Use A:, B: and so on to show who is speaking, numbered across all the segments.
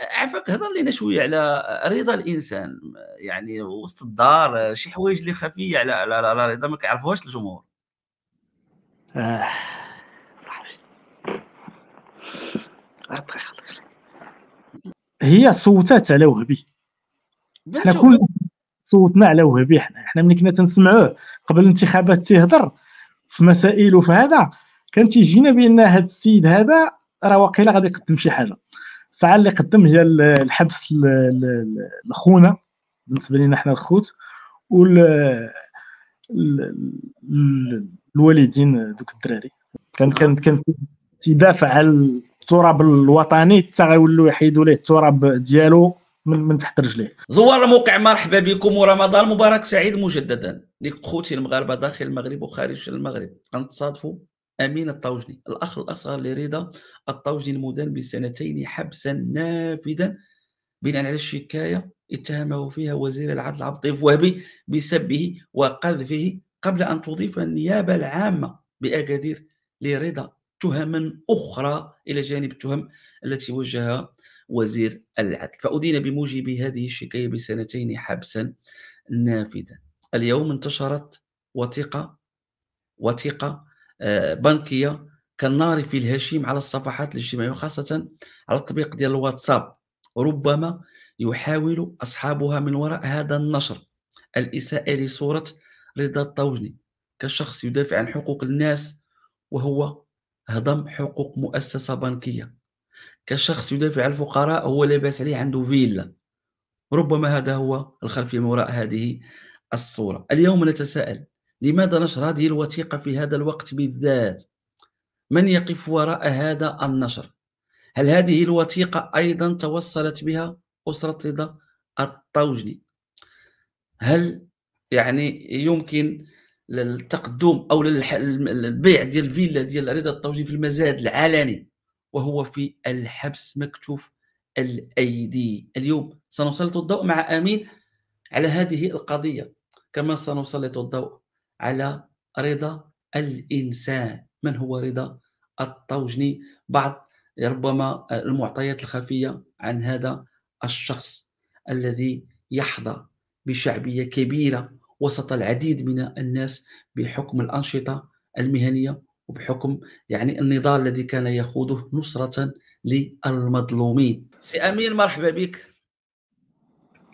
A: عفاك هضر لينا شوية على رضا الإنسان يعني وسط الدار شي حوايج اللي خفية على على, على رضا ما كيعرفوهاش الجمهور.
B: آه. هي صوتات على وهبي. حنا كل صوتنا على وهبي حنا حنا ملي كنا تنسمعوه قبل الانتخابات تيهضر في مسائل وفي هذا كان تيجينا بأن هذا السيد هذا راه واقيلا غادي يقدم شي حاجة. الساعة اللي قدم هي الحبس لخونا بالنسبة لنا حنا الخوت وال الوالدين دوك الدراري. كان كان كان تيدافع على التراب الوطني حتى غيولوا يحيدوا ليه التراب ديالو من, من تحت رجليه.
A: زوار الموقع مرحبا بكم. ورمضان مبارك سعيد مجددا. لخوتي المغاربة داخل المغرب وخارج المغرب. غنتصادفوا أمين الطوجني الأخ الأصغر لرضا الطوجني المدان بسنتين حبسا نافذا بناء على الشكاية اتهمه فيها وزير العدل عبد الطيف وهبي بسبه وقذفه قبل أن تضيف النيابة العامة بأكادير لرضا تهما أخرى إلى جانب التهم التي وجهها وزير العدل. فأدين بموجب هذه الشكاية بسنتين حبسا نافذا. اليوم انتشرت وثيقة وثيقة بنكية كالنار في الهشيم على الصفحات الاجتماعية وخاصة على التطبيق ديال الواتساب. ربما يحاول أصحابها من وراء هذا النشر الإساءة لصورة رضا الطوجني كشخص يدافع عن حقوق الناس وهو هضم حقوق مؤسسة بنكية. كشخص يدافع عن الفقراء هو لا بأس عليه عنده فيلا. ربما هذا هو الخلفية من وراء هذه الصورة. اليوم نتساءل لماذا نشر هذه الوثيقة في هذا الوقت بالذات؟ من يقف وراء هذا النشر؟ هل هذه الوثيقة أيضا توصلت بها أسرة رضا الطوجني؟ هل يعني يمكن للتقدم أو للبيع ديال الفيلا ديال رضا الطوجي في المزاد العلني وهو في الحبس مكتوف الأيدي. اليوم سنسلط الضوء مع آمين على هذه القضية. كما سنسلط الضوء على رضا الإنسان. من هو رضا؟ الطوجني. بعض ربما المعطيات الخفية عن هذا الشخص الذي يحظى بشعبية كبيرة وسط العديد من الناس بحكم الأنشطة المهنية وبحكم يعني النضال الذي كان يخوضه نصرة للمظلومين. سي امين مرحبا بك.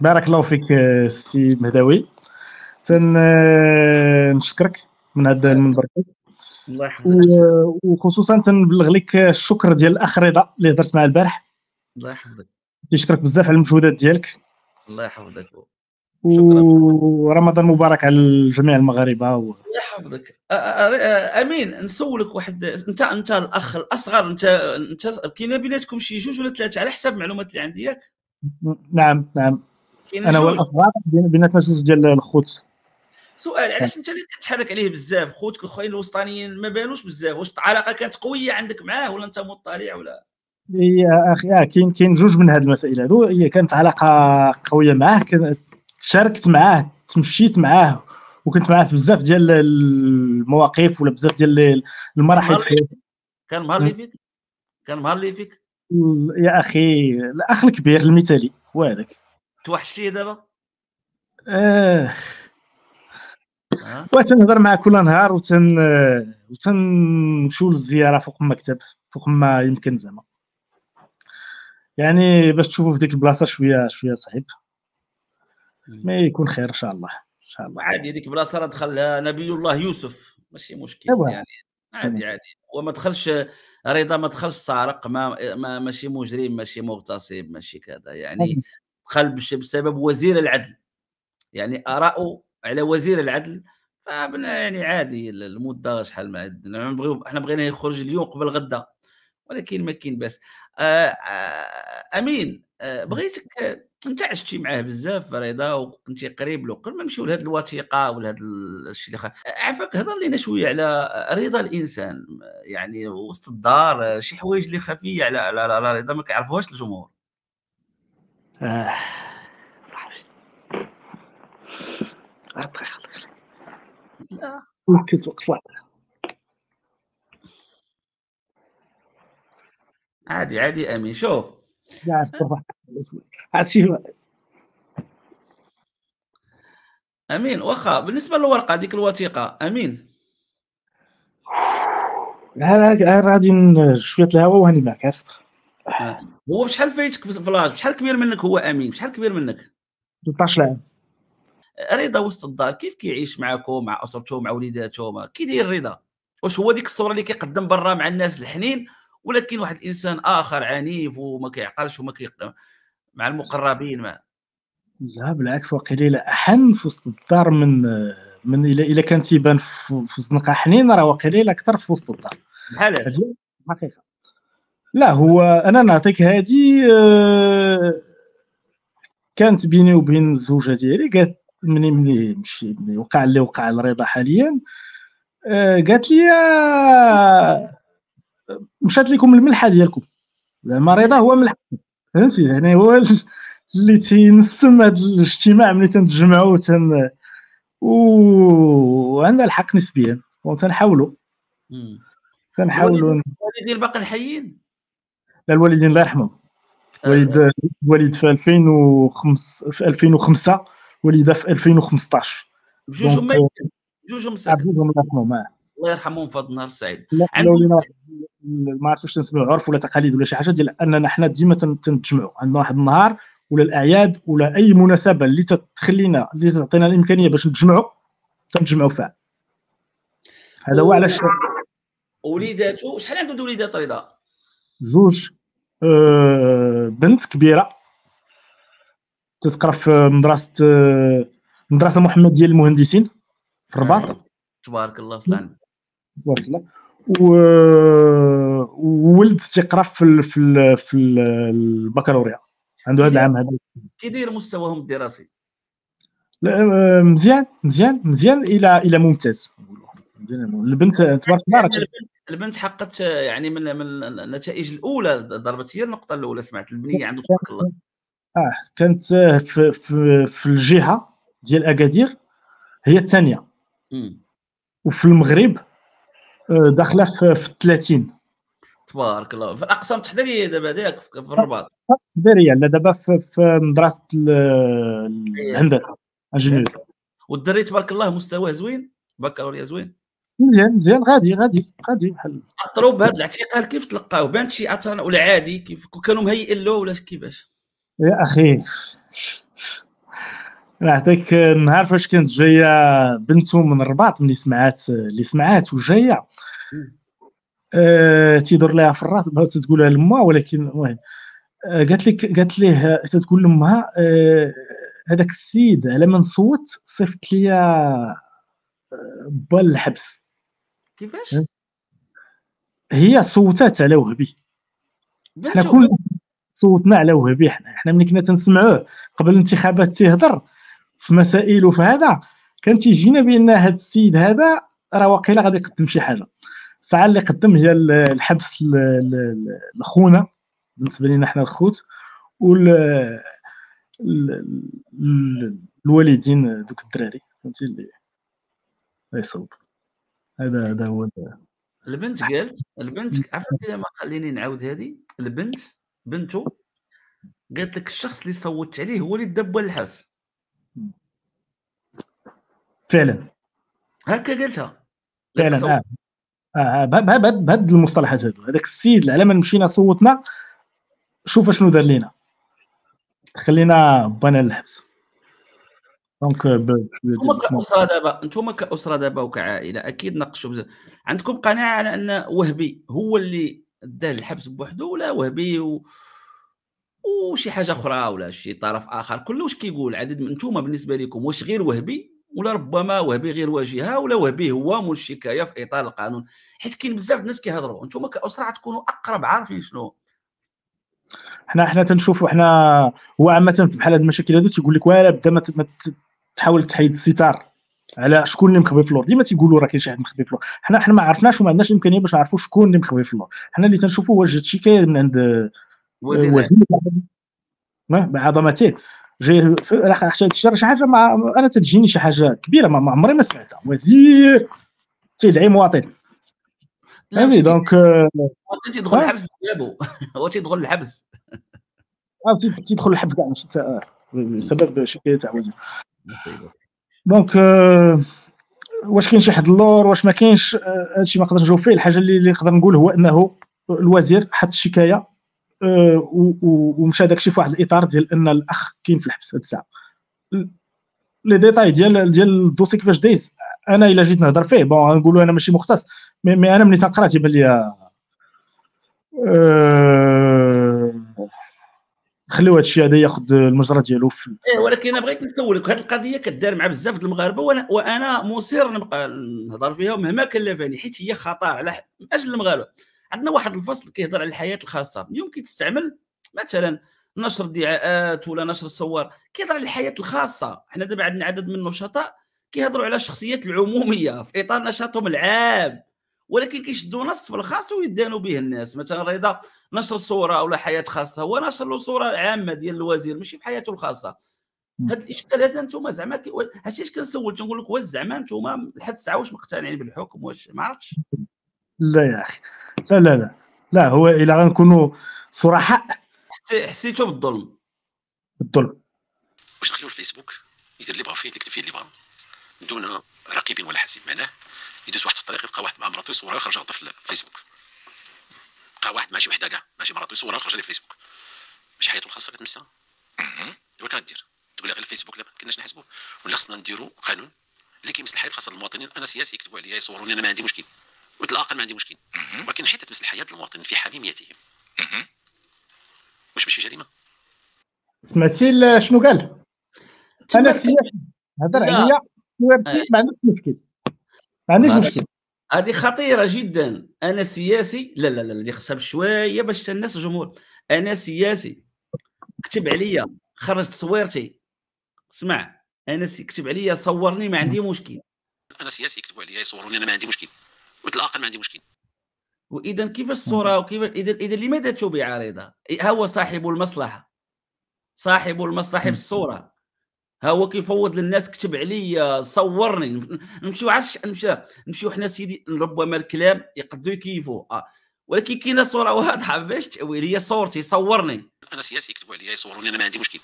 B: بارك الله فيك سي مهداوي. نشكرك من هذا المنبر.
A: الله يحفظك.
B: وخصوصا تنبلغ لك الشكر ديال الاخ رضا اللي هضرت معاه البارح.
A: الله يحفظك.
B: تشكرك بزاف على المجهودات ديالك.
A: الله يحفظك.
B: ورمضان مبارك على جميع المغاربة.
A: و... يحفظك. أمين نسولك واحد انت أنت الاخ الأصغر انت أنت كاين بيناتكم شي جوج ولا ثلاثة على حسب المعلومات اللي عندي ياك؟
B: نعم نعم. أنا هو الاصغر بيناتنا جوج ديال الخوت.
A: سؤال علاش انت اللي كتحرك عليه بزاف؟ خوتك الاخرين الوسطانيين ما بانوش بزاف واش العلاقة كانت قوية عندك معاه ولا انت مطلع ولا؟
B: يا أخي كاين كاين جوج من هاد المسائل. هادو هي كانت علاقة قوية معاه شاركت معاه تمشيت معاه وكنت معاه في بزاف ديال المواقف ولا بزاف ديال المراحل
A: كان مهار لي فيك كان مهار فيك
B: يا أخي الأخ الكبير المثالي هو هذاك.
A: توحشتيه دابا؟
B: آه. وتنهضر معاه كل نهار وتن وتنمشيو للزيارة فوق المكتب فوق ما يمكن زعما. يعني باش تشوفوا في ديك البلاصة شوية شوية صعيب. ما يكون خير إن شاء الله إن شاء الله.
A: عادي هذيك بلاصه راه دخل نبي الله يوسف. ماشي مشكل أيوة. يعني. عادي عادي. وما دخلش رضا ما دخلش سارق ما, ما ماشي مجرم ماشي مغتصب ماشي كذا. يعني دخل بسبب وزير العدل. يعني اراءه على وزير العدل فبنا يعني عادي المده شحال ما عندنا إحنا بغينا يخرج اليوم قبل غدا ولكن ما كاين باس. آه آه أمين آه بغيتك أنت عشتي معاه بزاف رضا وكنتي قريب له قبل ما نمشيو لهذه الوثيقة ولا هذا الشيء اللي عفاك هضر لينا شوية على رضا الإنسان يعني وسط الدار شي حوايج اللي خفية على على, على رضا ما كيعرفوهاش الجمهور.
B: آه. لا
A: عادي عادي امين شوف.
B: هادشي
A: أمين واخا بالنسبة للورقة ديك الوثيقة أمين.
B: غادي شوية الهواء وهاني معك
A: آه. هو بشحال فايتك في اللاج بشحال كبير منك هو أمين؟ بشحال كبير منك؟
B: 13 عام
A: رضا وسط الدار كيف كيعيش معكم مع اسرته مع وليداته كي داير رضا؟ واش هو ديك الصورة اللي كيقدم برا مع الناس الحنين ولا كاين واحد الإنسان آخر عنيف وما كيعقلش وما كي مع المقربين؟ مع
B: لا بالعكس وقيل احن في وسط الدار من من الا الا كان تيبان في الزنقه حنين راه وقيل أكثر في وسط الدار.
A: بحال
B: حقيقة. لا هو أنا نعطيك هذه آه، كانت بيني وبين الزوجة ديالي قالت مني مني مشي مني وقع اللي وقع الرضا حاليا. آه، قالت لي آه، مشات لكم الملحة ديالكم. زعما رضا هو ملحة. فهمتي؟ يعني هو اللي تينسم هذا الاجتماع ملي تنتجمعوا تن وعندنا الحق نسبيا. وتنحاولوا. تنحاولوا.
A: الوالدين باقي حيين
B: لا الوالدين الله يرحمهم. وليد آه. وليد في 2005 في 2005 وليدة في 2015
A: بجوجهم بجوجهم
B: بجوجهم الله يرحمهم
A: الله يرحمهم في هذا النهار السعيد
B: ما عرفتش نسمعوا عرف ولا تقاليد ولا شي حاجة ديال أننا حنا ديما تنتجمعوا. عندنا واحد النهار ولا الأعياد ولا أي مناسبة اللي تخلينا اللي تعطينا الإمكانية باش نتجمعوا تنتجمعوا فيها. هذا هو علاش
A: وليداتو شحال عنده وليدات رضا؟
B: زوج أه بنت كبيرة. تتقرا في مدرسة مدرسة محمديه للمهندسين في الرباط؟
A: تبارك الله صلى
B: تبارك الله. وولد تيقرا في في في البكالوريا. عنده هذا العام هذا.
A: كي داير مستواهم الدراسي؟
B: مزيان مزيان مزيان إلى إلى ممتاز. البنت تبارك الله
A: البنت حققت يعني من من النتائج الأولى ضربت هي النقطة الأولى سمعت البنية عنده تبارك الله.
B: آه كانت في, في, في الجهة ديال أكادير هي الثانية. وفي المغرب آه، داخلة في, 30
A: تبارك الله. في الأقسام التحضيرية دابا هذاك في الرباط.
B: التحضيريه لا دابا في, في مدرسة الهندسة انجينيور
A: والدري تبارك الله مستواه زوين بكالوريا زوين.
B: مزيان مزيان. غادي غادي غادي بحال.
A: اضرب بهذا الاعتقال كيف تلقاوه؟ بانت شي اثر ولا عادي كيف كانوا مهيئين له ولا كيفاش؟
B: يا أخي. نعطيك النهار فاش كانت جاية بنته من الرباط اللي سمعات اللي سمعات وجاية. أه تيدور لها في الراس بغات تقولها لما ولكن المهم. أه قالت لك قالت ليه تقول لأمها أه هذاك السيد على ما نصوت صيفط لي آه، با الحبس.
A: كيفاش؟
B: هي صوتات على وهبي. حنا كل صوتنا على وهبي حنا. حنا ملي كنا تنسمعوه قبل الانتخابات تيهضر في مسائل وفي هذا كان تيجينا بأن هذا السيد هذا راه واقيلا غادي يقدم شي حاجة. الساعة اللي قدم هي الحبس لخونا بالنسبة لنا حنا الخوت وال الوالدين دوك الدراري فهمتي اللي يصوب. هذا هذا هو
A: البنت قالت البنت عرفتي ما خليني نعاود هذه. البنت بنته قالت لك الشخص اللي صوتت عليه هو اللي دب الحبس.
B: فعلا.
A: هكا قالتها.
B: فعلا آه, آه بهاد المصطلحات هادو هذاك السيد على ما مشينا صوتنا شوف شنو دار لينا. خلينا بانا الحبس.
A: دونك أنتم كأسرة دابا أنتم كأسرة دابا وكعائلة أكيد ناقشوا عندكم قناعة على أن وهبي هو اللي داه الحبس بوحده ولا وهبي و... وشي حاجة أخرى ولا شي طرف آخر. كل واش كيقول عدد من أنتم بالنسبة لكم واش غير وهبي ولا ربما وهبي غير واجهة ولا وهبي هو مول الشكاية في إطار القانون. حيت كاين بزاف الناس كيهضروا. أنتم كأسرة تكونوا أقرب عارفين شنو.
B: حنا حنا تنشوفوا حنا هو عامه بحال هاد المشاكل هادو تيقول لك ولا بدا ما تحاول تحيد الستار. على شكون اللي مخبي في اللور. ديما تيقولوا راه كاين شي حد مخبي في اللور. حنا حنا ما عرفناش وما عندناش الإمكانية باش نعرفوا شكون اللي مخبي في اللور. حنا اللي تنشوفوا واش هادشي كاين من عند وزير. بعظمته جاي حتى شي حاجة ما أنا تجيني شي حاجة كبيرة. ما عمري ما سمعتها. وزير. تيدعي مواطن. فهمتي donc
A: تيدخل الحبس بسببه هو تيدخل الحبس.
B: آه تيدخل الحبس كاع. ماشي بسبب شكايه تاع وزير. donc آه واش كاين شي حد اللور؟ واش ما كاينش؟ آه، هادشي ما نقدرش نجاوب فيه. الحاجة اللي نقدر نقول هو أنه الوزير حط الشكاية آه ومشى داكشي في واحد الإطار ديال أن الأخ كاين في الحبس هاد الساعة. les détails ديال ديال ال dossier كيفاش دايز؟ أنا إلا جيت نهضر فيه bon غنقولوا أنا ماشي مختص مي, أنا ملي تنقرا تيبان لي أه خليو هذا الشيء هذا ياخذ المجرى ديالو في
A: إيه ولكن أنا بغيت نسولك هذه القضية كدار مع بزاف د المغاربة وأنا وأنا مصر نبقى نهضر فيها مهما كلفني حيت هي خطر على أجل المغاربة. عندنا واحد الفصل كيهضر على الحياة الخاصة. يمكن تستعمل مثلا نشر الدعاءات ولا نشر الصور كيهضر على الحياة الخاصة. حنا دابا عندنا عدد من النشطاء كيهضروا على الشخصيات العمومية في إطار نشاطهم العام. ولكن كيشدوا نص في الخاص ويدانوا به الناس. مثلا رضا نشر صورة أو حياة خاصة هو نشر له صورة عامة ديال الوزير ماشي في حياته الخاصة. هذا الإشكال هذا أنتم زعما هادشي اش كنسول؟ تنقول لك واش زعما أنتم لحد الساعة واش مقتنعين بالحكم واش ما عرفتش.
B: لا يا أخي. لا لا لا. لا هو إلى غنكونوا صراحة
A: حسيتوا بالظلم.
B: بالظلم.
C: واش دخلوا الفيسبوك؟ يدير اللي بغا فيه يكتب فيه اللي بغا. دون رقيب ولا حاسب معناه يدوز واحد في الطريق يلقى واحد مع مراته يصورها يخرج في الفيسبوك لقى واحد ماشي وحدة كاع ماشي مراته يصورها يخرج في الفيسبوك ماشي حياته الخاصة كتمسها دابا كدير تقول لي غير الفيسبوك لا ما كناش نحسبوا ولا خصنا نديروا قانون اللي كيمس الحياة الخاصه المواطنين. أنا سياسي يكتبوا عليا يصوروني أنا ما عندي مشكل. واطلاقا ما عندي مشكل. ولكن حيت تمس الحياة المواطنين في حميميتهم. واش ماشي جريمة؟
B: سمعتي شنو قال؟ أنا سياسي. هضر عليا. سوارتي ما عندكش مشكل. ما عنديش مشكل.
A: هذه خطيرة جدا. أنا سياسي لا لا لا اللي خصها بشويه باش الناس الجمهور. أنا سياسي. كتب عليا خرج تصويرتي اسمع أنا سي كتب عليا صورني ما عندي مشكل.
C: أنا سياسي يكتبوا عليا يصوروني أنا ما عندي مشكل. واطلاقا ما عندي مشكل.
A: واذا كيف الصورة؟ وكيف اذا اذا لماذا تبيع عارضه هو صاحب المصلحة. صاحب المصلحة بالصورة. ها هو كيفوض للناس كتب عليا صورني نمشيو عش نمشي نمشيو حنا سيدي ربما الكلام يقدروا يكيفوا آه. ولكن كاينة صورة واضحة باش تاويل هي صورتي صورني.
C: أنا سياسي يكتبوا عليا يصوروني أنا ما عندي مشكل.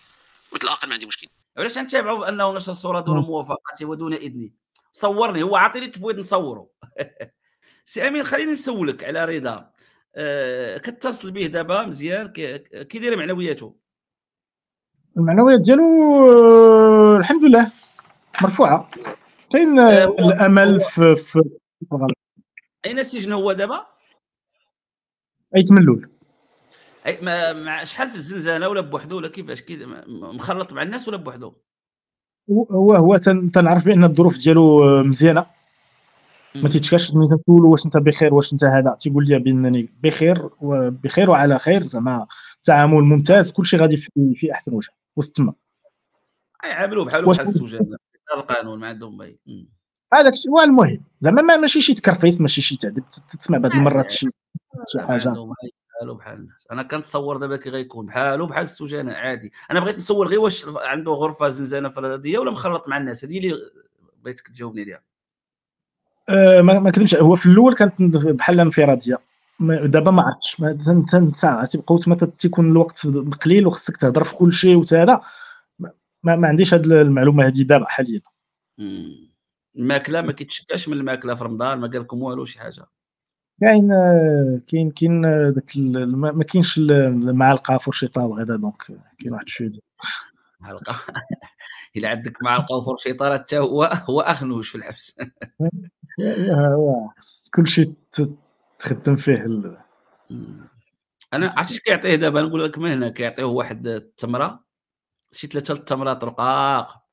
C: واطلاقا ما عندي مشكل.
A: علاش نتابعوا بأنه نشر الصورة دون موافقتي ودون إذني؟ صورني هو عاطيني تفويض نصوره. سي أمين خليني نسولك على رضا. أه كتصل به دابا مزيان كي داير معنوياته
B: المعنويات ديالو آه، الحمد لله مرفوعة. كاين آه، الأمل في في
A: أين السجن هو دابا؟
B: آيت ملول
A: آه مع شحال في الزنزانة ولا بوحدو ولا كيفاش؟ كي مخلط مع الناس ولا بوحدو؟
B: هو هو تنعرف بأن الظروف ديالو آه، مزيانة. ما تيتشكاش ملي تنسولو واش أنت بخير واش أنت هذا. تيقول لي بأنني بخير وبخير وعلى خير زعما تعامل ممتاز كل شيء غادي في, في أحسن وجه. وسط تما
A: يعاملوه بحال بحال السجناء القانون ما عندهم باي
B: هذاك الشيء هو المهم. زعما ماشي شي تكرفيس ماشي شي تعذيب. تسمع بعض المرات شي شي حاجة.
A: بحالو بحال الناس. أنا كنتصور دابا كي غيكون بحالو بحال السجناء عادي. أنا بغيت نسول غير واش عنده غرفة زنزانة فرديه ولا مخلط مع الناس؟ هذه اللي بغيتك تجاوبني عليها.
B: أه ما كذبش. هو في الأول كانت بحال انفراديه دابا ما عرفتش. ساعة تيبقاو تما تيكون الوقت قليل وخصك تهضر في كل شيء وهذا ما, ما عنديش هذه المعلومة هذه دابا حاليا.
A: الماكلة ما كيتشكاش من الماكلة في رمضان؟ ما قال لكم والو شي حاجة؟
B: كاين كاين كاين داك ما كاينش المعلقة فرشيطة وغيره donc كاين واحد شوية
A: معلقة. إلا عندك معلقة وفرشيطة حتى هو هو اخنوش في الحبس.
B: كل شيء تخدم فيه ال...
A: أنا عرفتي كيعطيه دابا نقول لك من هنا كيعطيه واحد التمرة شي ثلاثة التمرات رقاق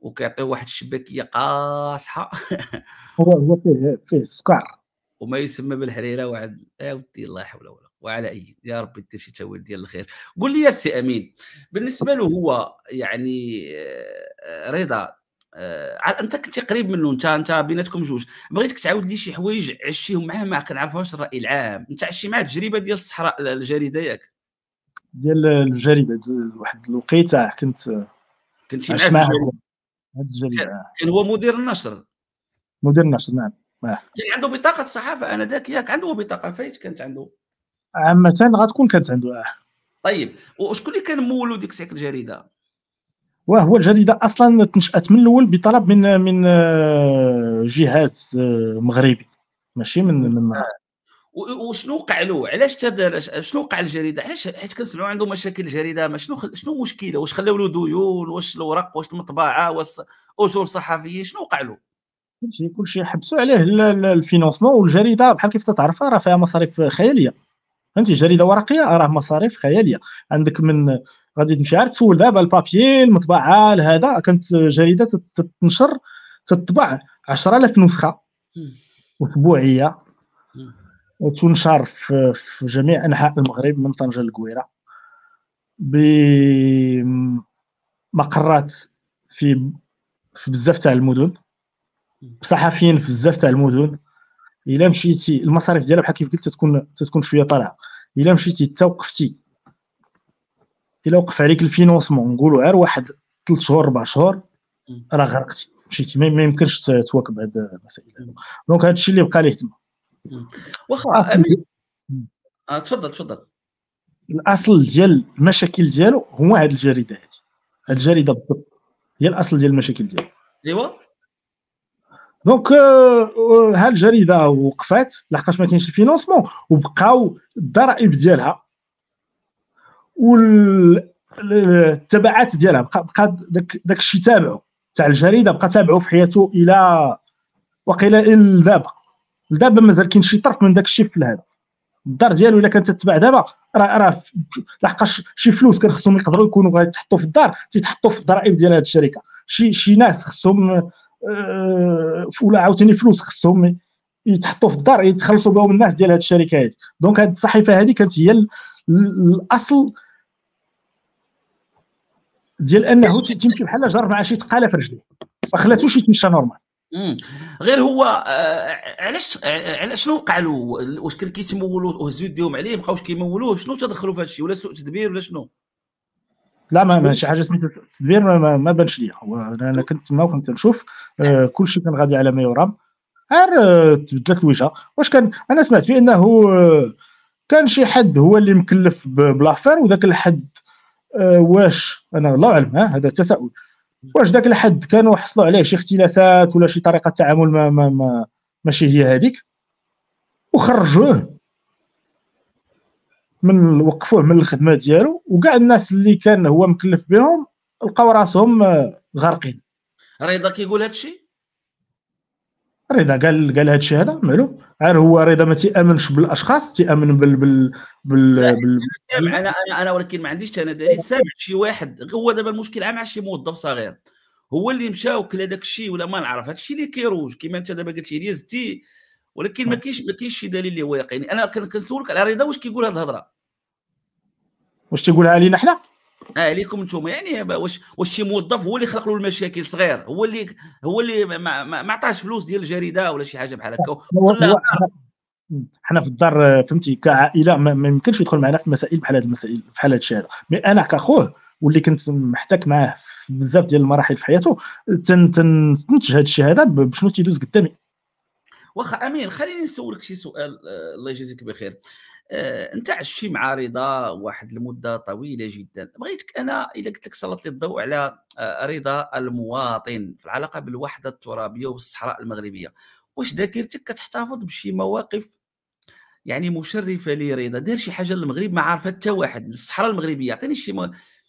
A: وكيعطيه واحد الشباكية قاصحة.
B: هو هو فيه فيه السكر
A: وما يسمى بالحريرة واحد يا ودي الله حول ولا وعلى أي يا ربي دير شي تاويل ديال الخير. قول لي يا سي أمين بالنسبة له هو يعني آه، رضا آه انت كنت قريب منه انت أنت بيناتكم جوج. بغيتك تعاود لي شي حوايج عشتيهم معاه ما كنعرفوش الراي العام. أنت عشتي معاه التجربه ديال الصحراء الجريدة ياك.
B: ديال الجريدة واحد الوقيتة كنت
A: كنت معاه هذه الجريدة. كان هو مدير النشر.
B: مدير النشر نعم.
A: كان عنده بطاقة الصحافة أنا ذاك ياك. عنده بطاقة فايت كانت عنده.
B: عامة غتكون كانت عنده آه.
A: طيب وشكون اللي كان مولو ديك الساعة الجريدة؟
B: وهو الجريدة أصلا تنشأت من الأول بطلب من من آه، جهاز آه، مغربي. ماشي؟ من من
A: آه. وشنو وقع له؟ علاش تدار شنو وقع الجريدة؟ علاش حيت كنسمعوا عنده مشاكل الجريدة ما شنو شنو مشكلة؟ واش خلاو له ديون؟ واش الورق؟ واش المطبعة؟ واش اجور صحفيين شنو وقع له؟
B: كلشي كلشي حبسوا عليه الفينونسمون والجريدة بحال كيف تتعرفها راه فيها مصاريف خيالية. فهمتي؟ جريدة ورقية راه مصاريف خيالية. عندك من غادي تمشي عاد تسول دابا البابيي المطبعه هذا كانت جريدة تنشر تطبع 10000 نسخه أسبوعية. تنشر في, في جميع أنحاء المغرب من طنجة للقويره بمقرات في في بزاف تاع المدن. بصحفيين في بزاف تاع المدن. إلا مشيتي المصاريف ديالها بحال كيف قلت تكون تكون شوية طالعة. إلا مشيتي توقفتي إلا وقف عليك ال financement. نقولوا غير واحد ثلاث شهور أربع شهور راه غرقتي. مشيتي. ما يمكنش تواكب هاد المسائل. donc هذا الشيء اللي بقى ليه تما.
A: واخا آه تفضل تفضل.
B: الأصل ديال المشاكل ديالو هو هاد الجريدة هادي. هاد الجريدة بالضبط. هي الأصل ديال المشاكل ديالو.
A: أيوا.
B: donc ها الجريدة وقفات لحقاش ما كاينش ال financement وبقاو الضرائب ديالها والتبعات ديالها بقى بقى داك الشيء تابعو. تاع الجريدة بقى تابعو في حياته إلى وقيل إلى دابا دابا مازال كاين شي طرف من داك الشيء في هذا الدار ديالو إلا كانت تتبع دابا راه راه لحقاش شي فلوس كان خصهم يقدروا يكونوا غيتحطوا في الدار تيتحطوا في الضرائب ديال هذه الشركة. شي شي ناس خصهم آه، ولا عاوتاني فلوس خصهم يتحطوا في الدار يتخلصوا بهم الناس ديال هذه الشركة هذه دونك هذه الصحيفة هذه كانت هي الأصل ديال انه تمشي بحال جار مع شي تقاله في رجليه. ما خلاتوش يتمشى normal.
A: غير هو آه، علاش علاش شنو وقع له؟ واش كان كيتمول وهزوا يديهم عليه مابقاوش كيمولوه؟ شنو تدخلوا في هذا الشيء ولا سوء تدبير ولا شنو؟
B: لا ما, ما شي حاجة سميتها التدبير ما, ما, ما بانش ليا. أنا كنت تما وكنت نشوف آه كل شيء كان غادي على ما يرام غير آه تبدلت الوجهة. واش كان؟ أنا سمعت بأنه آه كان شي حد هو اللي مكلف ب l'affaire وذاك الحد آه واش؟ أنا الله أعلم هذا تساؤل. واش ذاك الحد كانوا حصلوا عليه شي اختلاسات ولا شي طريقة تعامل ما, ما, ما ماشي هي هذيك؟ وخرجوه من وقفوه من الخدمة ديالو وكاع الناس اللي كان هو مكلف بهم لقاو راسهم غارقين.
A: رضا كيقول هذا الشيء
B: رضا قال قال هذا الشيء هذا معلوم. غير هو رضا ما تيأمنش بالأشخاص تيأمن بال بال بال,
A: بال... أنا أنا أنا ولكن ما عنديش أنا دليل سامع شي واحد هو دابا المشكل مع شي موظف صغير. هو اللي مشى وكل هذاك الشيء ولا ما نعرف هذا الشيء اللي كيروج. كما انت دابا قلتي لي زدتي ولكن ما كاينش ما كاينش شي دليل اللي هو يقيني. أنا كنسولك على رضا واش كيقول هذه الهضرة؟
B: واش تيقولها علينا حنا؟
A: آه عليكم أنتم يعني واش واش شي موظف هو اللي خلق له المشاكل صغير. هو اللي هو اللي ما, ما, عطاش فلوس ديال الجريدة ولا شي حاجة بحال هكا.
B: حنا في الدار فهمتي كعائلة ما يمكنش يدخل معنا في مسائل بحال هذه المسائل بحال هذا الشيء هذا. مي أنا كأخوه واللي كنت محتك معاه بزاف ديال المراحل في حياته تنستنتج هذا الشيء هذا بشنو تيدوز قدامي.
A: واخا أمين خليني نسولك شي سؤال آه، الله يجازيك بخير. آه، أنت عشتي مع رضا واحد المدة طويلة جدا. بغيتك أنا اذا قلت لك سلط لي الضوء على آه، رضا المواطن في العلاقة بالوحدة الترابية وبالصحراء المغربية. واش ذاكرتك كتحتفظ بشي مواقف يعني مشرفة لرضا؟ دار شي حاجة للمغرب ما عارفة حتى واحد الصحراء المغربية عطيني شي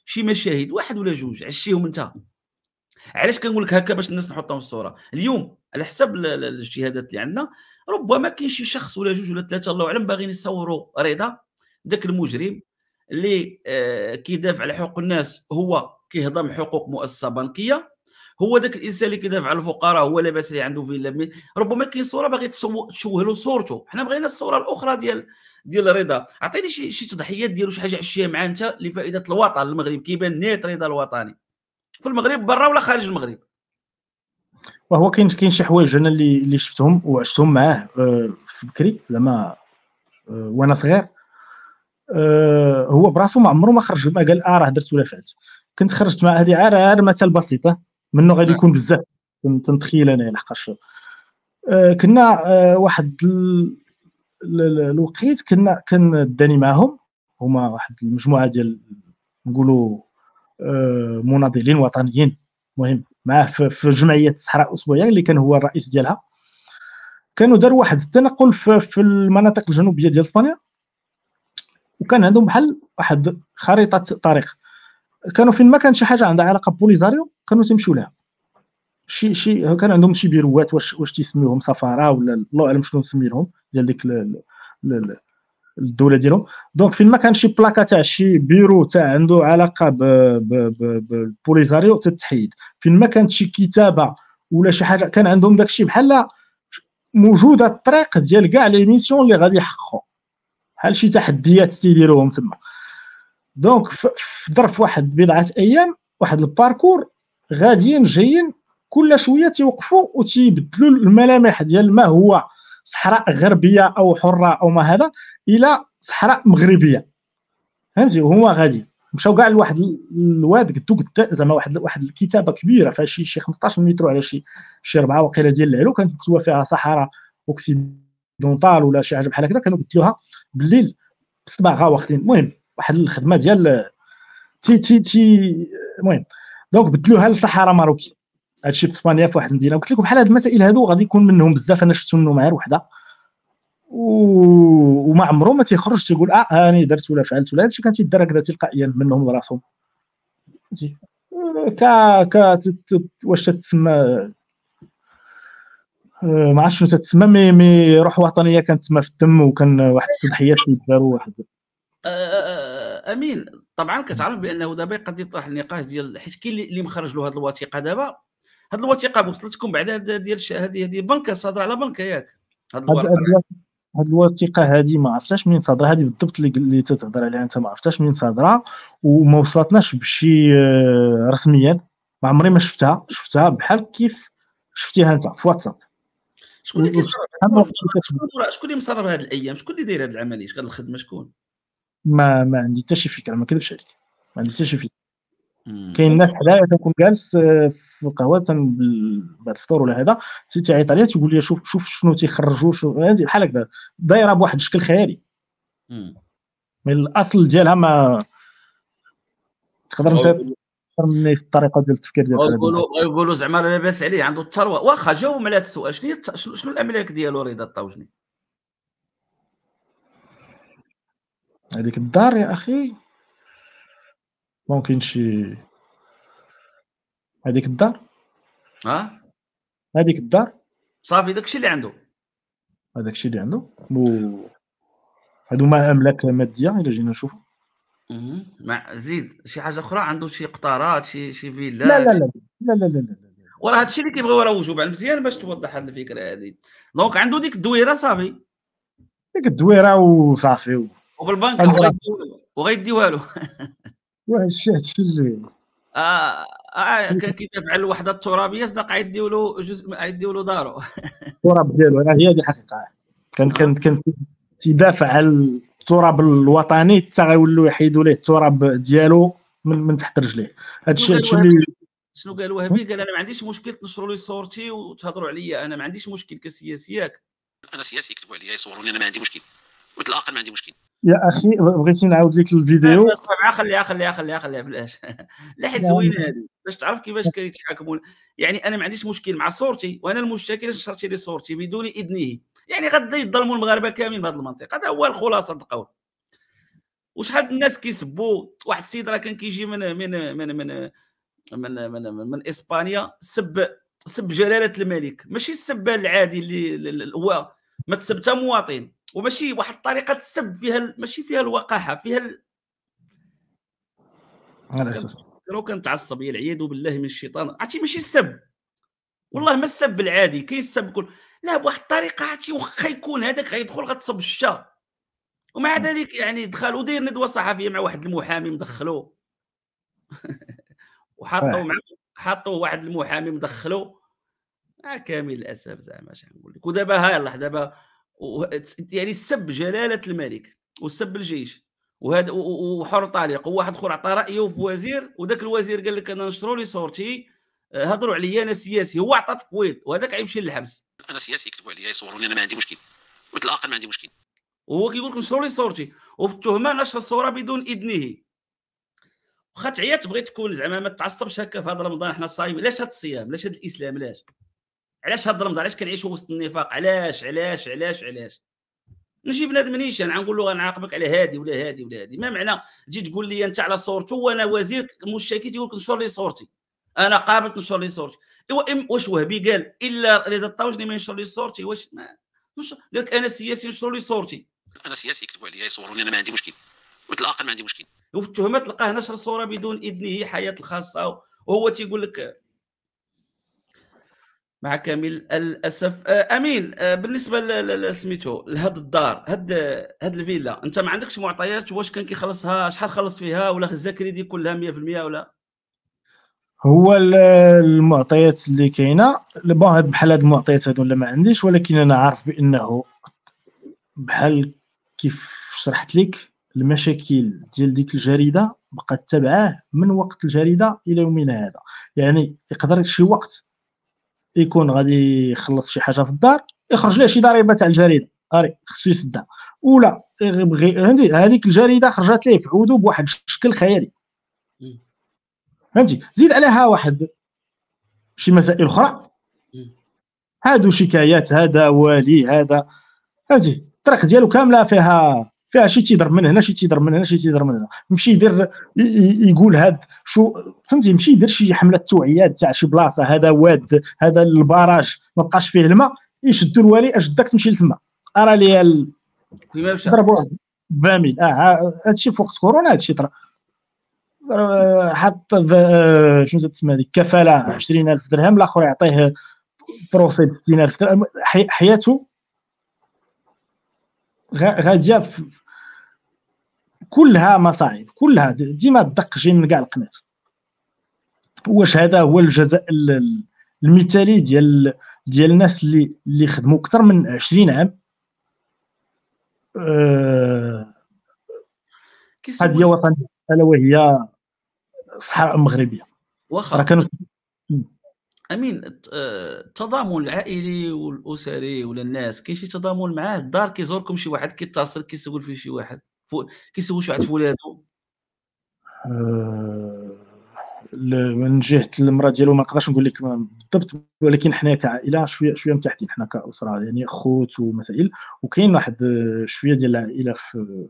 A: شي مشاهد واحد ولا جوج عشتيهم أنت. علاش كنقول لك هكا باش الناس نحطهم في الصورة؟ اليوم على حسب الاجتهادات اللي عندنا ربما كاين شي شخص ولا جوج ولا ثلاثة الله أعلم باغيين يصوروا رضا ذاك المجرم اللي آه كيدافع على حقوق الناس هو كيهضم حقوق مؤسسة بنكية هو ذاك الإنسان اللي كيدافع على الفقراء هو لاباس اللي عنده فيلا ربما كاين صورة باغي تشوه له صورته حنا بغينا الصورة الأخرى ديال ديال رضا. عطيني شي شي تضحيات ديالو شي حاجة عشتيها معاه أنت لفائدة الوطن المغرب. كيبان نيت رضا الوطني. في المغرب برا ولا خارج المغرب؟
B: وهو كاين كاين شي حوايج أنا اللي اللي شفتهم وعشتهم معاه آه، في بكري زعما آه، وأنا صغير. آه، هو براسو ما عمره ما خرج ما قال آه راه درت ولا فعلت كنت خرجت مع هذه عار مثال بسيطة منه غادي يكون بزاف. تنتخيل أنا لحقاش. كنا واحد الوقيت كنا كان داني معاهم. هما واحد المجموعة ديال نقولوا مناضلين وطنيين. مهم. معاه في جمعية الصحراء الاسبوعيه اللي كان هو الرئيس ديالها. كانوا داروا واحد التنقل في, المناطق الجنوبية ديال إسبانيا. وكان عندهم بحال واحد خريطة طريق. كانوا فين؟ ما كان شي حاجة عندها علاقة بوليزاريو كانوا تيمشيو لها. شي شي كان عندهم شي بيروات واش واش تيسميوهم سفاره ولا الله اعلم شنو نسميهم ديال ديك الدولة ديالهم. donc فين ما كان شي plaque تاع شي بيرو تاع عنده علاقة بالبوليزاريو تتحيد فين ما كانت شي كتابة ولا شي حاجة كان عندهم داكشي بحال موجودة الطريق ديال كاع les missions اللي غادي يحققوا. بحال شي تحديات تيديروهم تما. donc في ظرف واحد بضعة أيام واحد ال parcours غاديين جايين كل شوية تيوقفوا وتيبدلوا الملامح ديال ما هو صحراء غربية أو حرة أو ما هذا إلى صحراء مغربية. فهمتي؟ وهما غادي. مشاو كاع لواحد الواد قدو قد زعما واحد واحد الكتابة كبيرة فيها شي شي 15 متر على شي شي ربعة وقيله ديال العلو كانت مكتوبة فيها Sahara occidental ولا شي حاجة بحال هكذا كانوا بدلوها بالليل بصباغه واخدين المهم واحد الخدمة ديال تي تي تي المهم donc بدلوها للصحراء marroquí. هادشي في إسبانيا في واحد المدينة. قلت لكم بحال هاد المسائل هادو غادي يكون منهم بزاف. أنا شفت منهم غير وحدة. و... وما عمرو ما تيخرج تيقول آه أنا درت ولا فعلت ولا هادشي كان تيدار هكذا تلقائيا منهم براسهم ك ك واش تتسمى؟ آه، ما عرفتش شنو تتسمى مي مي روح وطنية كانت تما في الدم وكان واحد التضحيات اللي داروا واحد.
A: آه، آه، أمين. طبعا كتعرف بأنه دابا قد يطرح النقاش ديال حيت كاين اللي مخرج له هذه الوثيقة دابا. هذه الوثيقة وصلتكم بعد ديال هذه هذه بنكة صادرة على بنكة ياك.
B: هذه الوثيقه هذه ما عرفتش منين صادرة. هذه بالضبط اللي, تتهضر عليها أنت ما عرفتش منين صادرة. وما وصلتناش بشي آه، رسميا. ما عمري ما شفتها. شفتها بحال كيف شفتيها أنت في واتساب.
A: شكون اللي شكون اللي مسرب هذه الأيام؟ شكون اللي داير هذه العملية؟ هذه الخدمة؟ شكون؟
B: ما ما عندي حتى شي فكرة. ما كذبش عليك. ما عندي حتى شي فكرة. كاين ناس حدايا تكون جالس آه، في القهوه بعد الفطور ولا هذا تيعيط عليا تيقول لي شوف شوف شنو تيخرجوا بحال هكذا. دايرة بواحد الشكل خيالي. من الأصل ديالها ما تقدر أنت مني في الطريقة ديال التفكير ديالك
A: يقولوا يقولوا زعما لاباس عليه عنده الثروة. واخا جاوب على هذا السؤال شنو شنو الأملاك ديالو رضا الطوجني
B: هذيك الدار يا أخي ممكن شي هذيك الدار؟
A: آه
B: هذيك الدار؟
A: صافي داكشي اللي عنده.
B: هذاكشي اللي عنده. و هادو ما أملاك مادية إلا جينا نشوفوا
A: مع زيد شي حاجة أخرى؟ عنده شي عقارات شي شي فيلا؟
B: لا لا لا لا لا لا, لا.
A: وراه هادشي اللي كيبغيو يروجوا بعد مزيان باش توضح هاد الفكرة هادي. donc عنده ديك الدويرة صافي.
B: ديك الدويرة وصافي
A: وبالبنك وغيديوها له
B: وغيديوها له هادشي اللي
A: آه آه كان كيدافع الوحدة الترابية صدق غيديو له جزء غيديو له دارو
B: التراب ديالو هي هذه الحقيقة كان كان كان تيدافع على التراب الوطني حتى غيولوا يحيدوا ليه التراب ديالو من, من تحت رجليه. هذا الشيء اللي
A: شنو قال وهبي قال أنا ما عنديش مشكل تنشروا لي صورتي وتهضروا عليا أنا ما عنديش مشكل كسياسي ياك
C: أنا سياسي يكتبوا عليا يصوروني أنا ما عندي مشكل. واطلاقا ما عندي مشكل.
B: يا أخي بغيتي نعاود لك الفيديو؟
A: خليها خليها خليها خليها بلاش. لا حيت زوينه هذه. باش تعرف كيفاش كيتحاكمون يعني أنا ما عنديش مشكل مع صورتي وأنا المشتكي نشرتي لي صورتي بدون إذنه. يعني غدا يظلموا المغاربة كاملين بهذه المنطقة. هذا هو الخلاصة القول وشحال الناس كيسبوا؟ واحد السيد راه كان كيجي من من من من من من, من, من إسبانيا سب سب جلالة الملك. ماشي السب العادي اللي هو ما تسب مواطن. وماشي واحد الطريقة تسب فيها ماشي فيها الوقاحة فيها ال...
B: للأسف.
A: كانوا كنتعصب يا العياذ بالله من الشيطان. عرفتي ماشي السب. والله ما السب العادي كاين السب كل لا بواحد الطريقة عرفتي واخا يكون هذاك غيدخل غتصب الشتا ومع ذلك يعني دخل ودير ندوة صحفية مع واحد المحامي مدخلو. وحطوا مع حطوا واحد المحامي مدخلو. آه كامل الأسف زعما اش نقول لك. ودابا ها يلاه دابا يعني سب جلالة الملك وسب الجيش وهذا وحر طليق وواحد أخر عطى رأيه في وزير وذاك الوزير قال لك أنا نشروا لي صورتي آه، هضروا عليا أنا سياسي هو عطى تفويض وهذاك غيمشي للحبس.
C: أنا سياسي يكتبوا عليا يصوروني أنا ما عندي مشكل. واطلاقا ما عندي مشكل.
A: وهو كيقول لك نشروا لي صورتي. وفي التهمة نشر الصورة بدون إذنه. واخا تعيا تبغي تكون زعما ما تعصبش هكا في هذا رمضان حنا صايمين علاش هذا الصيام؟ علاش هذا الإسلام؟ علاش علاش هذا رمضان؟ علاش كنعيشوا وسط النفاق؟ علاش؟ علاش؟ علاش؟ علاش؟ نجي بنادم نيشان غنقول له غنعاقبك على هادي ولا هادي ولا هادي. ما معنى تجي تقول لي أنت على صورته وأنا وزير مشتكي تيقول لك نشر لي صورتي. أنا قابل تنشر لي صورتي. ايوا واش وهبي؟ قال إلا رضا الطوجني ما ينشر لي صورتي. واش ما قال لك أنا سياسي نشر لي صورتي.
C: أنا سياسي يكتبوا عليا يصوروني أنا ما عندي مشكل. واطلاقا ما عندي مشكل.
A: وفي التهمة تلقاه نشر صورة بدون إذنه حياة الخاصة. وهو تيقول لك مع كامل الأسف. آه، امين آه، بالنسبة سميتو لهاد الدار هاد هاد الفيلا أنت ما عندكش معطيات؟ واش كان كيخلصها؟ شحال خلص فيها؟ ولا خزا كريدي كلها 100% ولا؟
B: هو المعطيات اللي كاينة بون بحال هاد المعطيات هادو ما عنديش ولكن أنا عارف بأنه بحال كيف شرحت لك المشاكل ديال ديك الجريدة بقات تابعاه من وقت الجريدة إلى يومنا هذا. يعني يقدر شي وقت يكون غادي يخلص شي حاجة في الدار يخرج ليه شي ضريبة تاع الجريدة. أري خصو يسدها. ولا يبغي هذيك الجريدة خرجت ليه في عودو بواحد الشكل خيالي. فهمتي؟ زيد عليها واحد شي مسائل أخرى. هادو شكايات هذا والي هذا فهمتي؟ الطريق ديالو كاملة فيها فيها شي تيضرب من هنا شي تيضرب من هنا شي تيضرب من هنا. يمشي يدير يقول هاد شو فهمتي؟ يمشي يدير شي حملة توعيه تاع شي بلاصة هذا واد هذا البراج ما بقاش فيه الماء يشدوا الوالي اجدك تمشي لتما. أرى لي ال...
A: فيما مشى
B: ضربوا 20000 آه هادشي في وقت كورونا هادشي طرا. حط شنو تسمى هذيك؟ كفالة 20000 درهم الآخر يعطيه بروسيد 60000 درهم. حياته غادية كلها مصاعب كلها. ديما الدق جاي من كاع القناه واش هذا هو الجزاء المثالي ديال ديال الناس اللي اللي خدموا أكثر من 20 عام؟ أه هذه وطنية ألا وهي الصحراء المغربيه
A: واخا. كانوا أمين التضامن العائلي والأسري ولا الناس كاين شي تضامن معاه؟ الدار كيزوركم شي واحد كيتصل كيسول فيه شي واحد. كيسول شي واحد في ولادو.
B: أه... من جهة المرأة ديالو ما نقدرش نقول لك بالضبط ولكن حنا كعائلة شوية شوية متحدين حنا كأسرة يعني خوت ومسائل. وكاين واحد شوية ديال العائلة في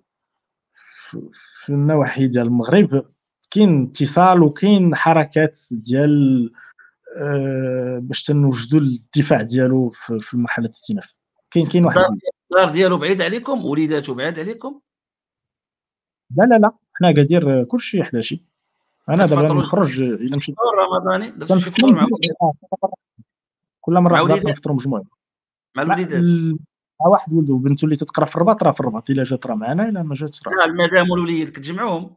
B: في النواحي ديال المغرب. كاين اتصال وكاين حركات ديال باش تنوجدوا الدفاع ديالو في مرحلة الاستئناف. كاين كاين واحد
A: الدار ديالو بعيد عليكم؟ وليداتو بعاد عليكم؟
B: لا لا لا. حنا قادير كلشي حدا شي. أنا دابا نخرج إلا مشيت
A: رمضاني.
B: كل مرة نفطروا مجموعة.
A: مع الوليدات
B: مع واحد ولده وبنته اللي تتقرا في الرباط راه في الرباط. إلا جات راه معنا إلا ما جاتش
A: راه. المدام والوليد كتجمعوهم.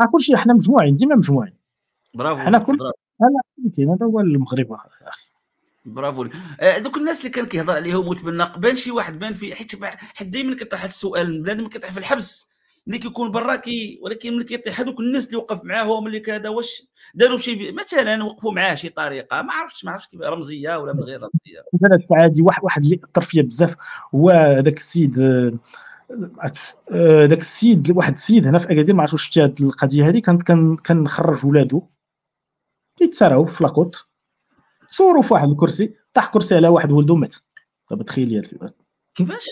B: آه كلشي حنا مجموعين ديما مجموعين.
A: برافو
B: حنا كل أنا كاين هذا هو المغرب أخي.
A: برافو آه دوك الناس اللي كان كيهضر عليهم وتبنى بان شي واحد بان في حيت حيت دائما كيطرح هذا السؤال بنادم كيطيح في الحبس. ملي كيكون برا كي ولكن ملي كيطيح هذوك الناس اللي وقف معاهم اللي كذا واش داروا شي مثلا وقفوا معاه شي طريقة ما عرفتش ما عرفتش كيف رمزية ولا من غير رمزية.
B: مثلا عادي واحد واحد اللي أثر فيا بزاف هو هذاك السيد ذاك السيد واحد السيد هنا في اكادير ما عرفتش شفتي هذه القضية هذه كان كنخرج ولادو كيتسراو في لاكوت. صوروا في واحد الكرسي طاح كرسي على واحد ولده مات دابا تخيلي
A: كيفاش؟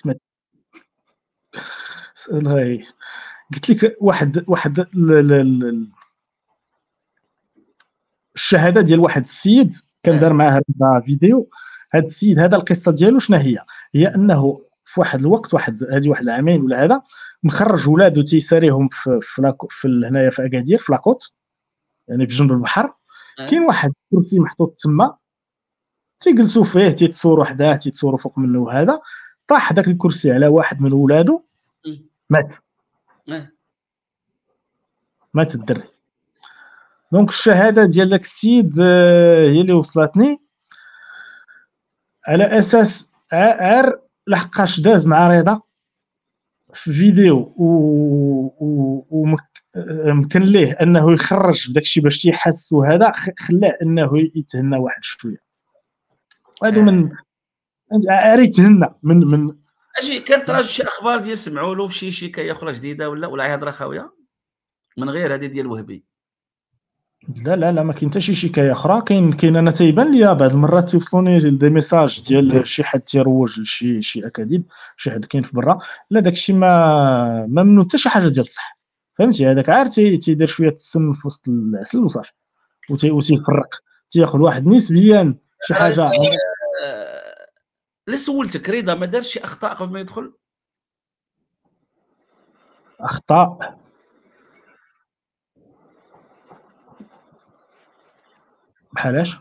B: قلت لك واحد واحد الشهادة ديال واحد السيد كان دار معاه فيديو. هذا السيد هذا القصة ديالو شنو هي؟ هي أنه في واحد الوقت واحد هذه واحد العامين ولا هذا مخرج ولادو تيساريهم في في, في هنايا في أكادير في لاكوت. يعني في جنب البحر. كاين واحد الكرسي محطوط تما تيجلسوا فيه تيتصوروا حداه تيتصوروا فوق منه وهذا طاح ذاك الكرسي على واحد من ولادو. مات. مات الدري. donc الشهادة ديال داك السيد هي اللي وصلتني. على أساس عار لحقاش داز مع رضا. في فيديو ومكن ليه انه يخرج داك الشيء باش تيحس وهذا خلاه انه يتهنى واحد شوية. هادو من عاري يتهنى من من
A: أجي كانت راه شي أخبار ديال سمعوا له في شي شي أخرى جديدة ولا ولا هضره خاويه من غير هذه ديال وهبي.
B: لا لا لا ما كاين حتى شي شكايه أخرى. كاين كاين أنا تيبان ليا بعض المرات تيوصلوني des messages ديال شي حد تيروج لشي شي أكاذيب شي حد كاين في برا. لا داكشي ما ما منو حتى شي حاجة ديال الصح. فهمتي؟ هذاك عار تيدير شوية السم في وسط العسل وصافي. وتيفرق. تياخذ واحد نسبيا شي حاجة.
A: آه، اللي سولتك رضا ما دارش شي أخطاء قبل ما يدخل؟
B: أخطاء. بحالاش؟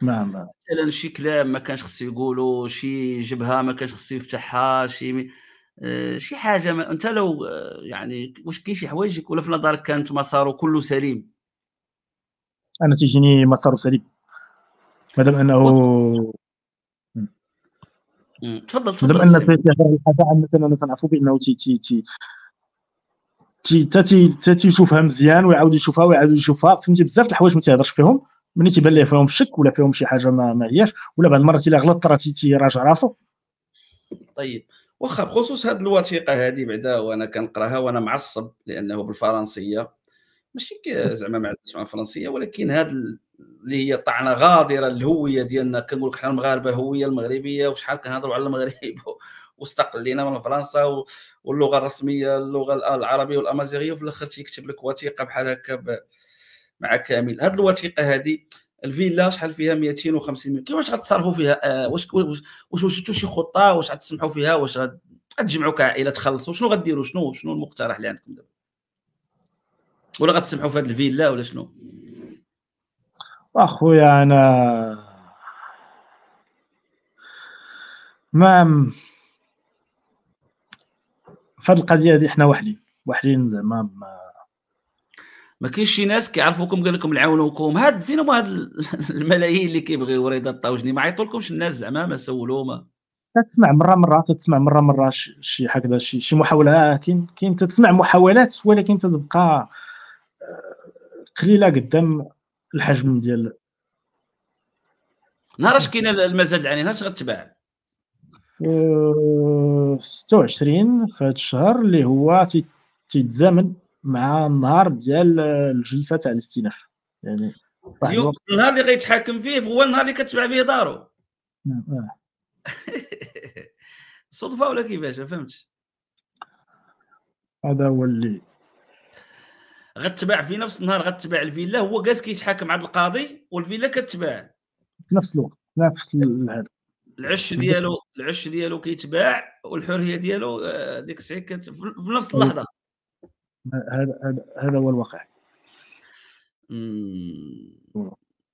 B: ما ما
A: مثلا شي كلام ما كانش خصو يقولوا شي جبهة ما كانش خصو يفتحها شي آه، شي حاجة ما... أنت لو آه، يعني واش كاين شي حوايج ولا في نظرك كانت مساره كله سليم؟
B: أنا تيجيني مساره سليم. مادام انه
A: تفضل تفضل
B: مادام أن الحاجة أنا تنعرفوا بأنه تي تي تي تي تيشوفها مزيان ويعاود يشوفها ويعاود يشوفها. فهمتي؟ بزاف الحوايج ما تيهضرش فيهم. ملي تيبان ليه فيهم الشك ولا فيهم شي حاجة ما, ما هياش ولا بعض المرات إلا غلط راه تيراجع راسو.
A: طيب واخا بخصوص هذه الوثيقة هذه بعدا وأنا كنقراها وأنا معصب لأنه بالفرنسية ماشي زعما ما عندناش مع الفرنسية ولكن هذه اللي هي طعنة غادرة للهويه ديالنا كنقول لك حنا المغاربة هوية المغربية وشحال كنهضروا على المغرب؟ واستقلينا من فرنسا واللغة الرسمية اللغة العربية والأمازيغية وفي الآخر تيكتب لك وثيقة بحال هكا مع كامل. هذه الوثيقة هذه الفيلا شحال فيها 250 مليون كيفاش غتصرفوا فيها؟ آه واش واش واش شي خطه واش غتسمحوا فيها؟ واش غتجمعوا كعائلة تخلصوا؟ شنو غديروا؟ شنو شنو المقترح اللي عندكم دابا؟ ولا غتسمحوا في هذه الفيلا ولا شنو؟
B: أخويا أنا ما في هذه القضية هذه حنا وحدين. وحدين زعما ما
A: كاينش شي ناس كيعرفوكم قال لكم نعاونوكم هاد فين هما هاد الملايين اللي كيبغيو رضا الطاوجني ما عيطولكمش الناس زعما ما سولوا ما
B: تسمع مرة مرة تسمع مرة مرة شي هكذا شي شي محاوله كاين كاين تسمع محاولات ولكن تتبقى آه، قليلة قدام الحجم ديال
A: نهار اش كاين المزاد العيني نهار غتباع؟
B: في 26 في هذا الشهر اللي هو تيتزامن مع النهار ديال الجلسة تاع الاستئناف يعني
A: اليوم النهار اللي غيتحاكم فيه هو النهار اللي كتبع فيه دارو.
B: نعم، آه.
A: صدفة ولا كيفاش؟ ما فهمتش.
B: هذا هو اللي
A: غتباع في نفس النهار غتباع الفيلا هو جالس كيتحاكم عند القاضي والفيلا كتباع
B: في نفس الوقت نفس هذا
A: العش ديالو العش ديالو كيتباع والحرية ديالو آه، ديك الساعة في نفس اللحظة.
B: هذا هذا هذا هو الواقع.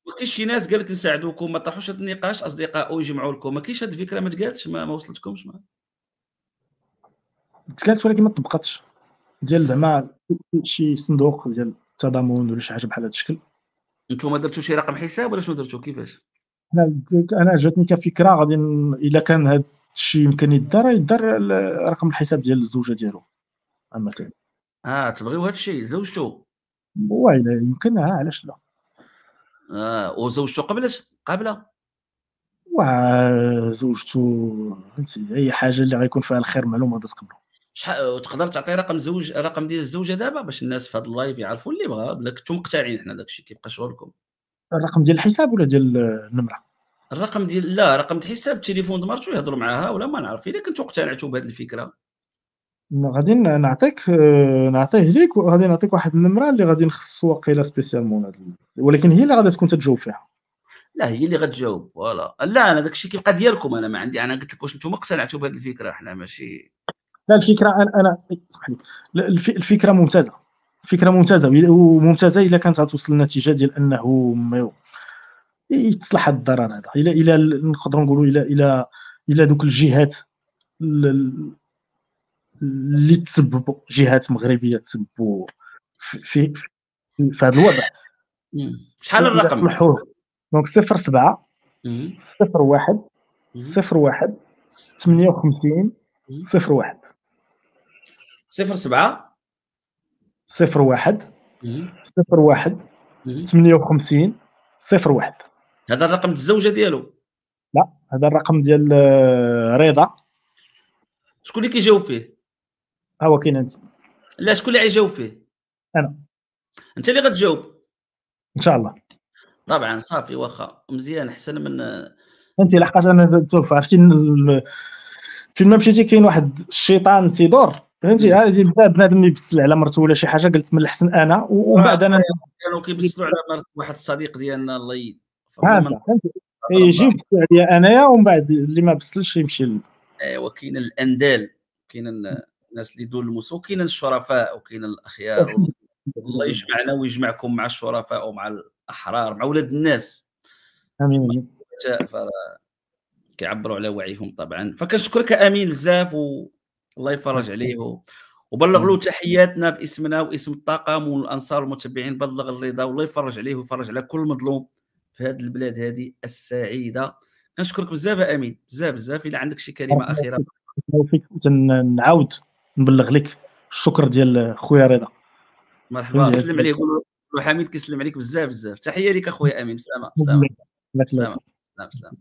A: ما كاينش شي ناس قال لك نساعدوكم ما طرحوش هذا النقاش أصدقاء يجمعوا لكم. ما كاينش هذه الفكرة ما تقالتش ما, ما وصلتكمش؟ ما.
B: تقالت ولكن ما طبقتش. ديال زعما شي صندوق ديال التضامن ولا شي حاجة بحال هذا الشكل.
A: أنتم ما درتوا شي رقم حساب ولا شنو درتوا كيفاش؟
B: أنا أنا جاتني كفكرة غادي إلا كان هذا الشيء يمكن يدار يدار رقم الحساب ديال الزوجة ديالو. عامة.
A: آه تبغيو هذا الشيء زوجته.
B: ويلا يمكن ها علاش لا؟
A: آه وزوجته قبلت؟ قابلة؟
B: زوجته فهمتي أي حاجة اللي غيكون فيها الخير معلومة تقبلو
A: شحال تقدر تعطي رقم زوج رقم ديال الزوجة دابا باش الناس في هذا اللايف يعرفوا اللي بغا بلا كنتو مقتنعين حنا داك الشيء كيبقى شغلكم.
B: الرقم ديال الحساب ولا ديال النمرة؟
A: الرقم ديال لا رقم الحساب التليفون مرتو يهضروا معاها ولا ما نعرف. إلا كنتو اقتنعتوا بهذه الفكرة.
B: غادي نعطيك آه، نعطيه ليك وغادي نعطيك واحد النمره اللي غادي نخصو واقيلا spécialement هاد ولكن هي اللي غادي تكون تجاوب فيها.
A: لا هي اللي غتجاوب voilà. لا أنا داك الشيء كيبقى ديالكم أنا ما عندي أنا قلت لك واش أنتم اقتنعتوا بهذه الفكرة حنا ماشي.
B: لا الفكرة أنا أنا اسمح لي الفكرة ممتازة. فكره ممتازة وممتازة إلا كانت غتوصل للنتيجه ديال أنه يتصلح هذا الضرر هذا. إلى إلى نقدروا نقولوا إلى إلى إلى دوك الجهات اللي تسببوا جهات مغربية تسببوا في في, في هذا الوضع.
A: شحال الرقم؟
B: دونك 0 7 0 1 0 1 58 0 1
A: 0 7
B: 0 1 0 1 58 0 1
A: هذا الرقم الزوجة ديالو؟
B: لا هذا الرقم ديال آه، رضا.
A: شكون اللي كيجاوب فيه؟
B: ها هو كاين انت
A: لا شكون اللي غيجاوب فيه؟
B: أنا.
A: أنت اللي غتجاوب.
B: إن شاء الله.
A: طبعا صافي واخا. مزيان أحسن من
B: أنت لحقاش أنا شوف عرفتي فين ما مشيتي كاين واحد الشيطان تيدور فهمتي؟ هذه بنادم يبسل على مرته ولا شي حاجة قلت من الأحسن أنا ومن بعد أنا
A: كانوا كيبسلوا على مرت واحد الصديق ديالنا الله ي...
B: فهمتي؟ يجي عليا أنايا ومن بعد اللي ما بسلش يمشي
A: ايوا كاين الأندال كاين الناس اللي يدور الموس وكاين الشرفاء وكاين الأخيار الله يجمعنا ويجمعكم مع الشرفاء ومع الأحرار مع ولاد الناس.
B: آمين
A: كيعبروا على وعيهم طبعا. فكنشكرك آمين بزاف والله يفرج عليه وبلغ له تحياتنا باسمنا واسم الطاقم والأنصار والمتبعين بلغ الرضا والله يفرج عليه ويفرج على كل مظلوم في هذه البلاد هذه السعيدة. كنشكرك بزاف آمين بزاف بزاف. إلا عندك شي كلمة أخيرة.
B: نعاود. نبلغ لك الشكر ديال خويا رضا.
A: مرحبا. سلم عليه قول له حميد كيسلم عليك بزاف بزاف. تحية لك أخويا أمين. بسلامة بسلامة بسلامة.